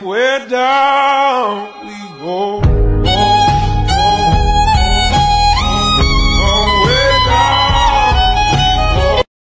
We're down.